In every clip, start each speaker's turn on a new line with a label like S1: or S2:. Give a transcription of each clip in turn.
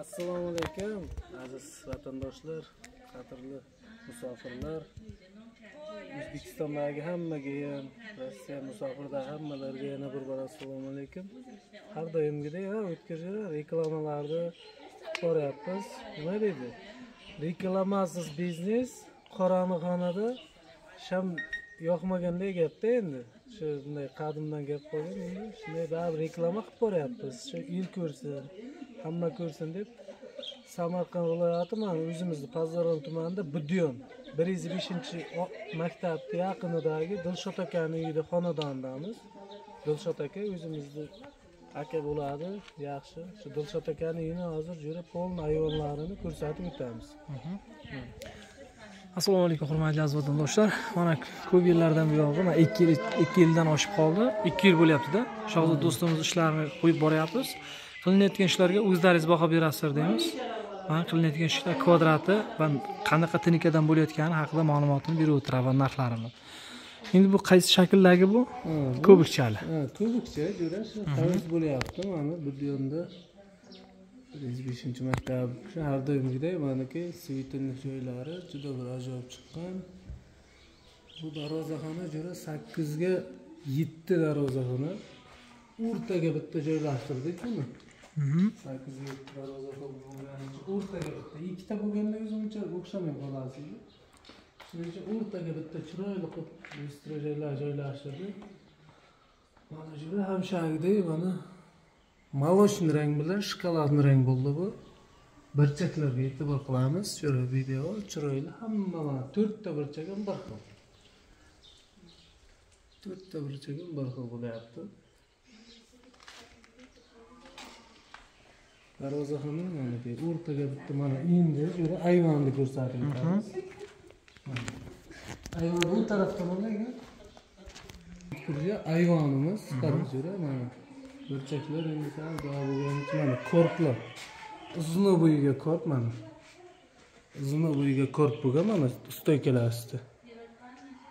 S1: assalomu alaykum. Aziz vatandoshlar qadrli musofirlar. O'zbekistondagi hammaga ham rossiya musofirda hammalarga yana bir bor assalomu alaykum. Har doimgidek ha reklamalarni ko'ryapmiz. Nima deydi? Reklamasiz biznes qorong'ixonada sham yoqmagandek gapda endi. Shu bunday qadimdan gap qolgan endi shunday baribir reklama qilib boryapmiz shu el ko'rsin. Hamma ko'rsin deb samarqand viloyati mana o'zimizni pazarol tumanida budyon bir yuz beshinchi maktabni yaqinidagi dilshod akani uyida xonadonidamiz dilshod aka o'zimizni aka bo'ladi yaxshi. Shu dilshod akani uyini hozir yurib полный ayvonlarini ko'rsatib o'tamiz. Mhmm.
S2: Assalomu alaykum hurmatli aziz vatandoshlar. Mana ko'p yillardan buyog'i mana ikki yil ikki yildan oshib qoldi. Ikki yil bo'lyaptida. Shohzod do'stimiz ishlarini qo'yib boryapmiz. Qilinayotgan ishlarga o'zlaringiz baho berasizlar deymiz. Mana qilinayotgan ishlar kvadrati va qanaqa tinikadan bo'layotgani haqida ma'lumotini berib o'tiraman narxlarini. Endi bu qaysi shakldagi bu? Kubikchali
S1: ha kubikcha jo'ra shu havas bo'lyapti mana budyonda bir yuz beshinchi maktab. Shu har doimgidek maniki svetini joylari juda bir ajoyib chiqqan. Bu darvozaxona jo'ra sakkizga yetti darvozaxona. O'rtaga bitta joylashtirdik buni sakkizga yetti darvozaxona bo'lgani o'rtaga bitta ikkita bo'lganda o'zi uncha o'xshamay qolasiz shuning uchun o'rtaga bitta chiroyli qilib bistro joylar joylashtirdik mana jo'ra hamshagidek mana молочный rang bilan shokoladniy rang bo'ldi bu burchaklarga e'tibor qilamiz jo'ra video chiroyli hamma mana to'rtta burchak ham bir xil to'rtta burchak ham bir xil bo'lyapti. Darvozaxona mana bu o'rtaga bitta mana endi jo'ra ayvonni ko'rsatib o'tamiz ayvon bu tarafda Burja ayvonimiz qarab jo'ra mana burchaklar endi sal mana korplar. Uzuni bo'yiga korp mana. Uzuni bo'yiga korp bo'lgan mana stoykalar ustida.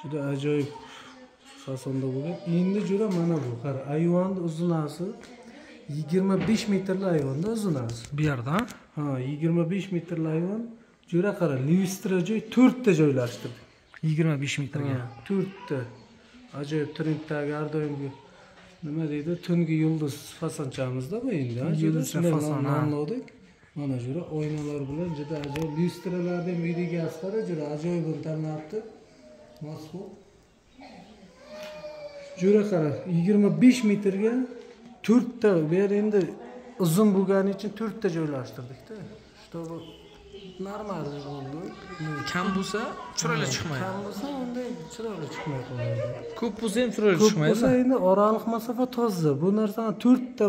S1: Juda ajoyib fasonda bo'lgan. Endi jo'ra mana bu qara ayvonni uzunasi yigirma besh metrli ayvonda uzunasi
S2: bu yerda?
S1: Ha yigirma besh metrli ayvon jo'ra qara livistra joy to'rtta joylashtirdik
S2: yigirma besh metrga.
S1: To'rtta. Ajoyib trenddagi har doimgi nima deydi tungi yulduz fasonchamiz-da bu endi
S2: Yulduz fason,
S1: nomladik mana shu oynalar bilan juda ajoyib lyustralarni ham uyda egasi qara juda ajoyib tanlabdi mazkur jo'ra qara yigirma besh metrga to'rtta bu yer endi uzun bo'lgani uchun to'rtta joylashtirdikda чтобы нормально bo'ldi
S2: kam bo'lsa chiroyli chiqmaydi.
S1: Kam bo'lsa unday chiroyli chiqmay qoladi
S2: ko'p bo'lsa ham chiroyli
S1: ko'p
S2: chiqmaydi.
S1: bo'lsa endi oraliq masofa toza. Bu narsani to'rtta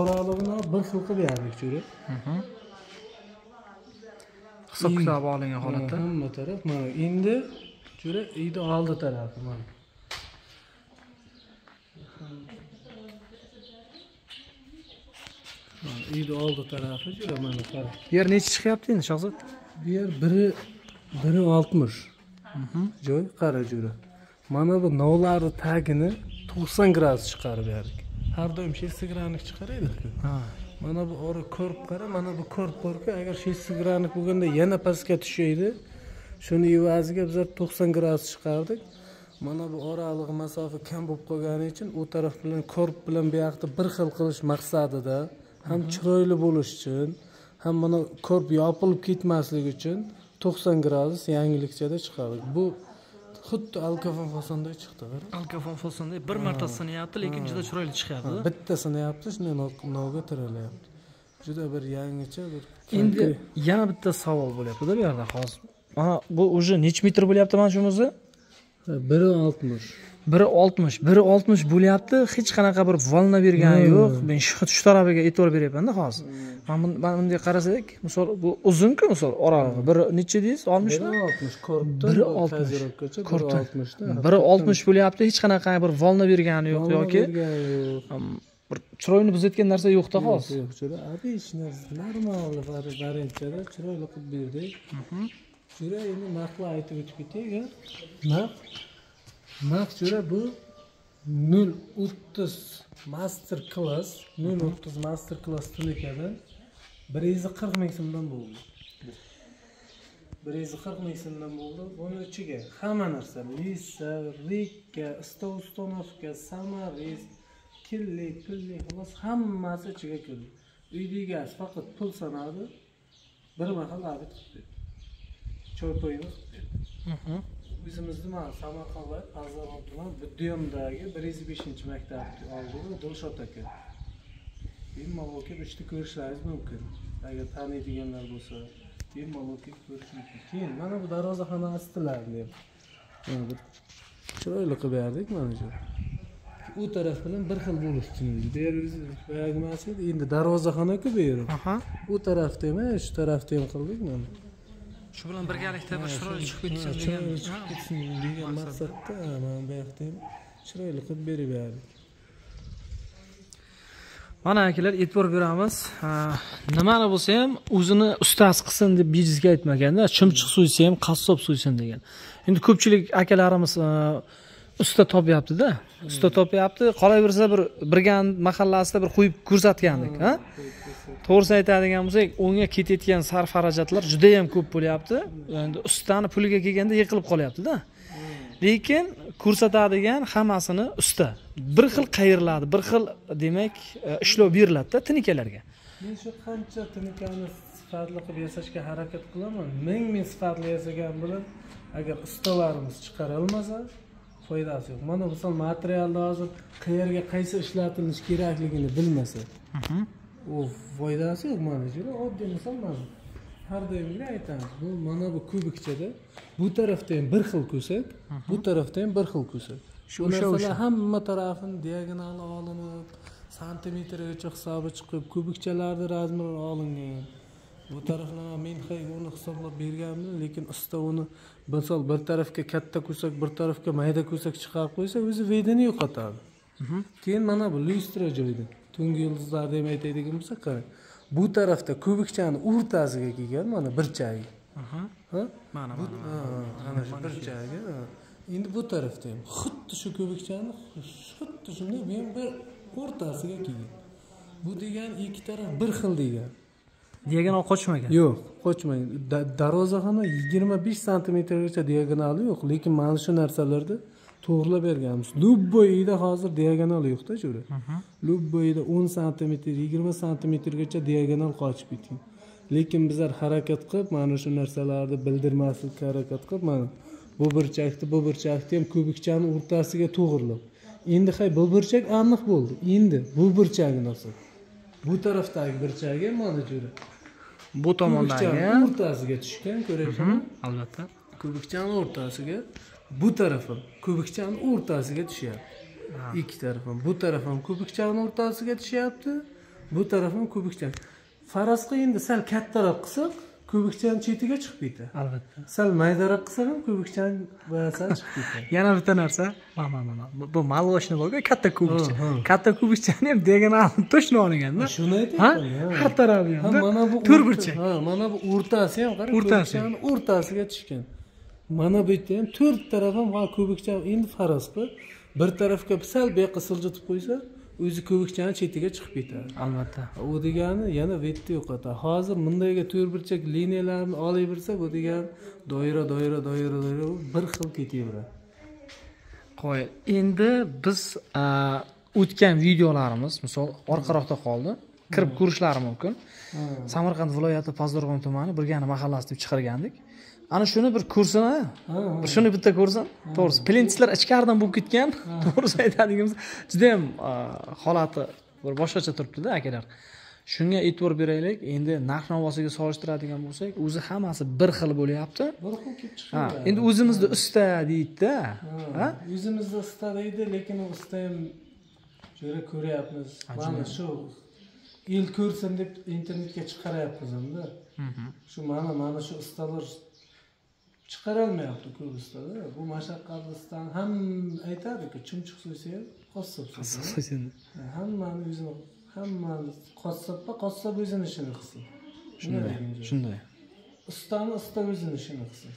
S1: oralig'ini bir xil qilib berdik jo'ra
S2: hisoblab olingan holatda.
S1: Hamma taraf. Mana endi jo'ra uyni oldi tarafi mana uyni oldi tarafi jo'ra mana qara
S2: bu yer nechi chiqyapti endi shahzod?
S1: Bu yer biri biri oltmish. Joy qara jo'ra mana bu novlarni tagini to'qson gradus chiqarib berdik. Har doim shessi gradus chiqaraydiku
S2: ha.
S1: Mana bu ora ko'rib qara mana bu ko'rib borku agar shessi gradus bo'lganda yana pastga tushaydi shuni evaziga bizlar to'qson gradus chiqardik. Mana bu oraliq masofa kam bo'lib qolgani uchun u taraf bilan korb bilan bu yoqni bir xil qilish maqsadida ham chiroyli bo'lish uchun ham mana korb yopilib ketmasligi uchun to'qson gradus yangilikchada chiqardik. Bu xuddi alkofon fasonda chiqdi
S2: alkofon fasonda bir marta sinyapti lekin juda chiroyli chiqyapti.
S1: Bittasini yapti shunday no- novga tiralyapti juda bir yangicha bir
S2: endi yana bitta savol bo'lyaptida bu yerda hozir. Mana bu уже nechi metr bo'lyapti mana shunisi
S1: biri oltmish.
S2: Biri oltmish. Biri oltmish bo'lyapti. Hech qanaqa bir volna bergani yo'q. Men shu tarafiga e'tibor beryapmanda hozir. Mana mana bunday qarasak misol bu uzunku misol oralig'i biri necha deysiz? oltmishmi?
S1: Biri oltmish.
S2: Biri oltmish.
S1: kozirovkacha biri
S2: Korpda.
S1: oltmishda.
S2: Biri oltmish bo'lyapti. Hech qanaqa bir volna bergani yo'q yoki um, bir chiroyini buzayotgan narsa yo'qda hozir.
S1: yo'q. Jo'ra обычно normal variantchada chiroyli qilib berdik jo'ra endi narxlar aytib o'tib ketaylik a. narx narx jo'ra bu nol o'ttiz master class nol o'ttiz master class tilikada bir yuz qirq ming so'mdan bo'ldi. Bir yuz qirq ming so'mdan bo'ldi. Buni ichiga hamma narsa lisa rikka stol ustonovka samarez killik pillik xullas hammasi ichiga kirdi. Uyni egasi faqat pul sanadi bir mahal abi qilib berdi choy qilib berdi o'zimizni mana samarqand viloyat pazarxon tuman budiyomdagi bir yuz beshinchi maktabni oldida dilshod aka. Bemalol kelib ishni ko'rishlaringiz mumkin. Agar taniydiganlar bo'lsa bemalol kelib ko'rish mumkin. Keyin mana bu darvozaxona astilarni ham mana bir chiroyli qilib berdik mana shu. U taraf bilan bir xil bo'lishi bu yer o'zi boyagi emas edi endi darvozaxonaku bu yer u tarafda emas shu tarafda ham qildik mana
S2: shu bilan birgalikda bir chiroyli chiqib ketsin degan
S1: chiroyli chiqib ketsin degan maqsadda mana bu yoqda ham chiroyli qilib berib berdik.
S2: Mana akalar e'tibor beramiz. Nimani bo'lsa ham o'zini ustasi qilsin deb bejizga aytmaganda chumchuq so'ysa ham qassob so'ysin degan. Endi ko'pchilik akalarimiz usta topyaptida usta topyapti. Qolaversa bir birgan mahallasida bir qo'yib ko'rsatgandik ha? To'g'risini aytadigan bo'lsak unga ketayotgan sarf xarajatlar judayam ko'p bo'lyapti. Endi ustani puliga kelganda yiqilib qolyaptida lekin ko'rsatadigan hammasini usta bir xil qayriladi bir xil demak e, ishlov beriladida tinikalarga.
S1: Men shu qancha tinikani sifatli qilib yasashga harakat qilaman. Ming ming sifatli yasagan bilan agar ustalarimiz chiqarilmasa foydasi yo'q. Mana misol materialni hozir qayerga qaysi ishlatilishi kerakligini bilmasa u foydasi yo'q mana oddiy misol mana har doimgidek aytamiz bu mana bu kubikchada bu tarafda ham bir xil ko'sak bu tarafda ham bir xil ko'sak. Shu narsalar hamma tarafini diagonali olinib santimetrgacha hisobi chiqib kubikchalarni razmeri olingan bu taraflar men hay uni hisoblab berganman lekin usta uni misol bir tarafga katta ko'sak bir tarafga mayda ko'sak chiqarib qo'ysa o'zi veydini yo'qotadi. Keyin mana bu lyustra joyda tungi yulduzlar deb aytadigan bo'lsak qarang bu tarafda kubikchani o'rtasiga kelgan mana burchagi ha?
S2: Mana mana
S1: ana shu burchagi ha. endi bu tarafda ham xuddi shu kubikchani xuddi shunday bu ham bir o'rtasiga kelgan. Bu degani ikki taraf bir xil degani
S2: diagonal qochmagan.
S1: Yo'q qochmang. Da- darvozaxona yigirma besh santimetrgacha diagonali yo'q lekin mana shu narsalarda to'g'irlab berganmiz. Любой uyda hozir diagonal yo'qda jo'ra любой uyda o'n santimetr yigirma santimetrgacha diagonal qochib ketgan. Lekin bizlar harakat qilib mana shu narsalarni bildirmaslikka harakat qilib mana bu burchakni bu burchakni ham kubikchani o'rtasiga to'g'irlab. Endi hay bu burchak aniq bo'ldi. Endi bu burchagini olsak. Bu tarafdagi burchagi ham mana jo'ra
S2: bu tomondagi
S1: o'rtasiga tushgan ko'ryapsizmi
S2: albatta.
S1: Kubikchani o'rtasiga bu taraf ham kubikchani o'rtasiga tushyapti. Ikki taraf ham bu taraf ham kubikchani o'rtasiga tushyapti bu taraf ham kubikchani faraz qil endi sal kattaroq qilsak kubikchani chetiga chiqib ketadi
S2: albatta.
S1: Sal maydaroq qilsak ham kubikchani boyasal chiqib ketadi
S2: yana bitta narsa. Mana mana Bu- молочный borku katta kubikcha.
S1: Ha, ha.
S2: katta kubikchani ham diagonalini точно olinganda
S1: shuni aytyapman
S2: har tarafi
S1: ha
S2: ham
S1: mana bu
S2: to'rt
S1: o'rta-
S2: burchak
S1: ha mana bu o'rtasi ham qarang
S2: O'rtasi.
S1: o'rtasiga tushgan. Mana bu yerda ham to'rt taraf ham ha kubikcha endi faraz qil bir tarafga sal bu yoqqa siljitib qo'ysa o'zi kubikchani chetiga chiqib ketadi.
S2: Albatta.
S1: U degani yana yerda yo'qotadi. Hozir bundayga to'rt burchak liniyalarni olaversa bu degani doira doira doira doira bir xil ketaveradi.
S2: Qo'y endi biz o'tgan videolarimiz misol orqaroqda qoldi. Kirib ko'rishlari mumkin. Samarqand viloyati pazdarg'om tumani birgani mahallasi deb chiqargandik ana shuni bir ko'rsin a shuni bitta ko'rsin to'g'risi. Plentislar ichkaridan bo'lib ketgan. To'g'risi aytadigan judayam holati bir boshqacha turibdida akalar. Shunga e'tibor beraylik. Endi narx navosiga solishtiradigan bo'lsak o'zi hammasi bir xil bo'lyapti.
S1: Bir xil kelib chiqadi
S2: endi o'zimizda usta deydida. Ha
S1: o'zimizda usta deydi lekin usta ham jo'ra ko'ryapmiz. Mana shu el ko'rsin deb internetga chiqaryapmiz hamda shu mana mana shu ustalar chiqarolmayapti ko'p ustada bu mashaqqatli ustani ham aytadiku chumchuq ham qassob so'ysin hammani o'zini hammani qassobda qassob o'zini ishini qilsin.
S2: Shunday shunday
S1: ustani usta o'zini ishini qilsin.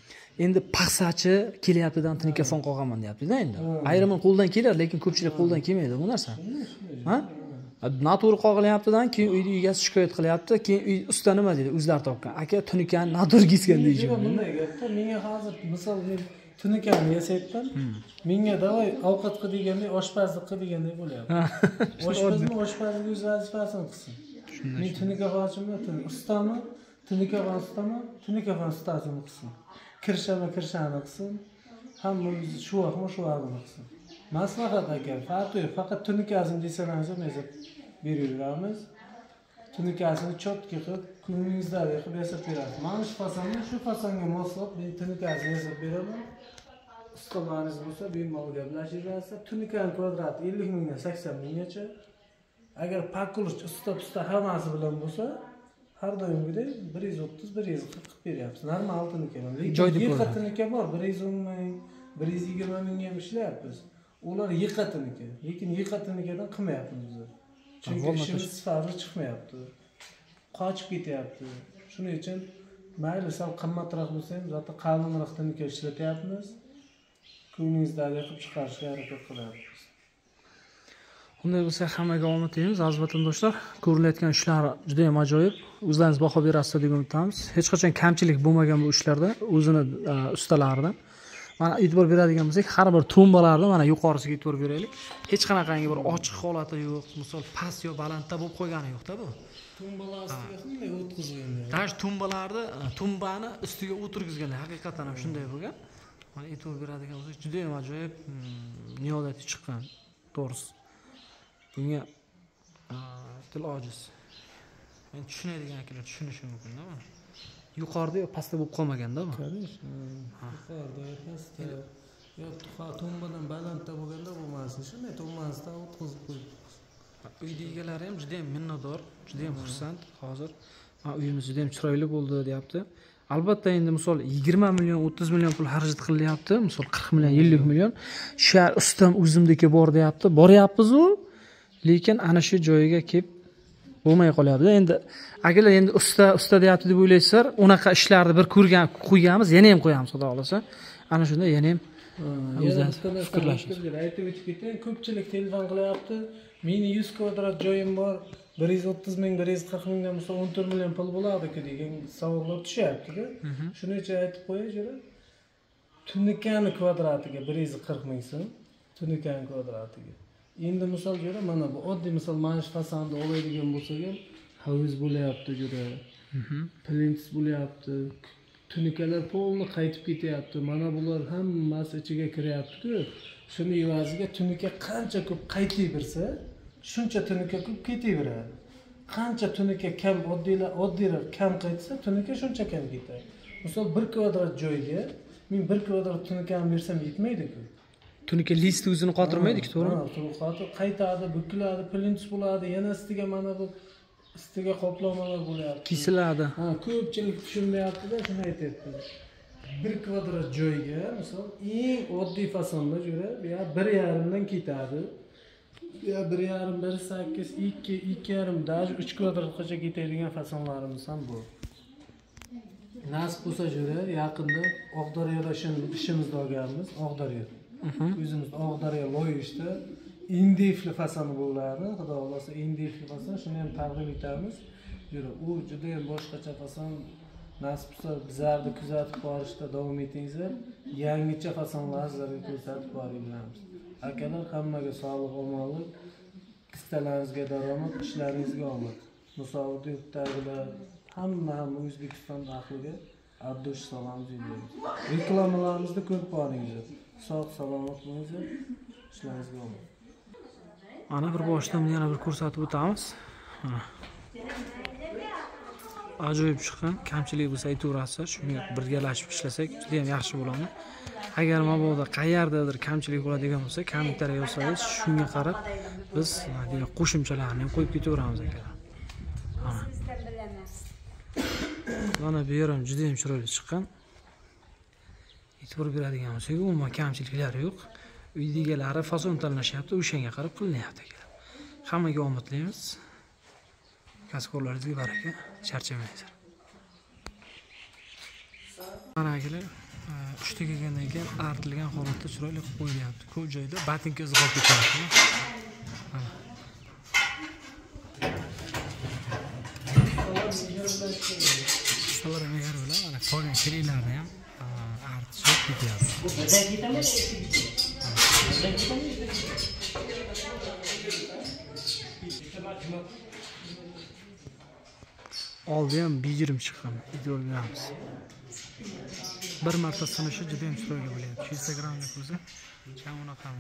S2: Endi paxsachi kelyaptidan telefon qolganman deyaptida endi.
S1: Ha.
S2: ayrimi qo'ldan kelar lekin ko'pchilik qo'ldan kelmaydi bu narsa. Ha noto'g'ri qoqilyaptidan keyin uyni egasi shikoyat qilyapti keyin uy usta nima deydi o'zlari topgan aka tunikani noto'g'ri kesgan deyishim
S1: Yo'q, bunday gapda menga hozir misol men tunikani yasayapman menga davay ovqat qil deganda oshpazlik qil deganday bo'lyapti oshpazmi oshpazlik o'z vazifasini qilsin men tunikafonchimi tun- ustami tunikafon ustami tunikafon ustasini qilsin kirshami kirshani qilsin hammamiz shu vaqtmi shu vaqtini qilsin maslahat aka yo'q faqat tunikasini desangiz ham yasab beraveramiz. Tunikasini cho'tki qilib ko'nglingizdagi qilib yasab berasiz. Mana shu fasonni shu fasonga moslab men tunikasini yasab beraman. Ustalaringiz bo'lsa bemalol gaplashaverasizlar tunikani kvadrati ellik mingdan sakson minggacha. Agar pakulch usta pusta hammasi bilan bo'lsa har doimgidek bir yuz o'ttiz bir yuz qirq qilib beryapmiz normal tunikaman lekin
S2: ko'radi.
S1: tunika bor bir yuz o'n ming bir yuz yigirma mingga ham ishlayapmiz ular yiqa tunika lekin yiqa tunikadan qilmayapmiz biz. Chunki ishimiz sifati chiqmayapti. Qochib ketyapti. Shuning uchun mayli sal qimmatroq bo'lsa ham zati qalinroq tunika ishlatyapmiz ko'nglingizdagi qilib chiqarishga harakat qilyapmiz.
S2: Unday bo'lsa hammaga omad tilaymiz aziz vatandoshlar. Ko'rilayotgan ishlar juda yam ajoyib. O'zlaringiz baho berasizlar deb umidamiz hech qachon kamchilik bo'lmagan bu ishlarda o'zini ustalaridan mana e'tibor beradigan bo'lsak har bir tumbalarni mana yuqorisiga e'tibor beraylik. Hech qanaqangi bir ochiq holati yo'q. Misol past yo balandda bo'lib qo'ygani yo'qda bu. Даже tumbalarni tumbani ustiga o'tirgizganlar. Haqiqatdan ham shunday bo'lgan. Mana e'tibor beradigan bo'lsak juda yam ajoyib mm, nihoyatda chiqqan. To'g'risi. Bunga e, til ojiz. Men tushunadigan akalar tushunishi mumkinda buni yuqorida yo pastda bo'lib qolmaganda
S1: конечно. Yuqorida pastda yo tumbadan balandda bo'lganda bo'lmasdi shunday tumbasidan o'tkazib qo'yib
S2: uyni egalari ham juda yam minnatdor juda yam xursand hozir. "Ha, uyimiz juda yam chiroyli bo'ldi deyapti. Albatta endi misol yigirma million o'ttiz million pul xarajat qilyapti misol qirq million ellik million. Sha ustam o'zimniki bor deyapti. Boryapmizu lekin ana shu joyiga kelib bo'lmay qolyapti. Endi akalar endi usta usta deyapti deb o'ylaysizlar unaqa ishlarni bir ko'rgan qo'yganmiz yana ham qo'yamiz xudo xohlasa. Ana shunda yana ham fikrlashish.
S1: aytib aytib o'tib ketay. Ko'pchilik telefon qilyapti meni yuz kvadrat joyim bor bir yuz o'ttiz ming bir yuz qirq mingdan bo'lsa o'n to'rt million pul bo'ladiku degan savollar tushyaptida shuning uchun aytib qo'yay jura tunikani kvadratiga bir yuz qirq ming so'm tunikani kvadratiga endi misol jura mana bu oddiy misol mana shu fasonni oladigan bo'lsak ham hovuz bo'lyapti jura plintus bo'lyapti tunikalar полный qaytib ketyapti mana bular hammasi ichiga kiryaptiku. Shuni evaziga tunika qancha ko'p qaytaversa shuncha tunika ko'p ketaveradi. Qancha tunika kam oddiylar oddiylar kam qaytsa tunika shuncha kam ketadi. Misol bir kvadrat joyga men bir kvadrat tunikani bersam yetmaydiku
S2: tunika listi o'zini qotirmaydiku to'g'rimi?
S1: qaytadi bukiladi plintus bo'ladi yana ustiga mana bu ustiga qoplamalar bo'lyapti.
S2: Kesiladi
S1: ha ko'pchilik tushunmayaptida shuni aytyapti. Bir kvadrat joyga misol eng oddiy fasonda yer bir yarimdan ketadi bir yarim bir sakkiz ikki ikki yarim даже uch kvadratgacha ketadigan fasonlarimiz ham bor nasib bo'lsa jura yaqinda oqdaryoda ishim- ishimizni olganmiz oqdaryo o'zimiz oqdaryo loyishda indifli fasoni bo'ladi xudo xohlasa indifli fason shuni ham taqdim etamiz. Yura, u judayam boshqacha fason nasib bo'lsa bizlarni kuzatib borishda davom etingizlar. Yangicha fasonlarni sizlarga ko'rsatib boraveramiz akalar hammaga sog'lik omonlik qistalaringizga daromad ishlaringizga omad. Musofirt yurtdagilar hamma hamma o'zbekiston ahliga abdush salom yo'llaymiz reklamalarimizni ko'rib boringlar sog' salomat bo'linglar ishlaringizga omad
S2: mana bir boshidan yana bir ko'rsatib o'tamiz. Mana. ajoyib chiqqan kamchilik bo'lsa aytaverasiz shunga birgalashib ishlasak juda yam yaxshi bo'ladi. Agar mabodo qayerdadir kamchilik bo'ladigan bo'lsa kommentariy yozsangiz shunga qarab biz demak qo'shimchalarni ham qo'yib ketaveramiz akalar mana mana bu yer ham chiroyli chiqqan. e'tibor beradigan bo'lsak umuman kamchiliklari yo'q. Uyni egalari fason tanlashyapti o'shanga qarab qilinyapti hammaga omad tilaymiz kasbkorlaringizga baraka. Charchamanglar mana akalar e, uchta kelgandan keyin artilgan holatda chiroyli qilib qo'yilyapti. Ko'p joyda botinka izi qolib ketyapti mana. Bilan mana qolgan kiriklarni ham আটশো oldi ham bir yigirma chiqqan. Yigiramiz bir marta sinishi juda yam chiroyli bo'lyapti. Yuz yuzta grammga ko'za kam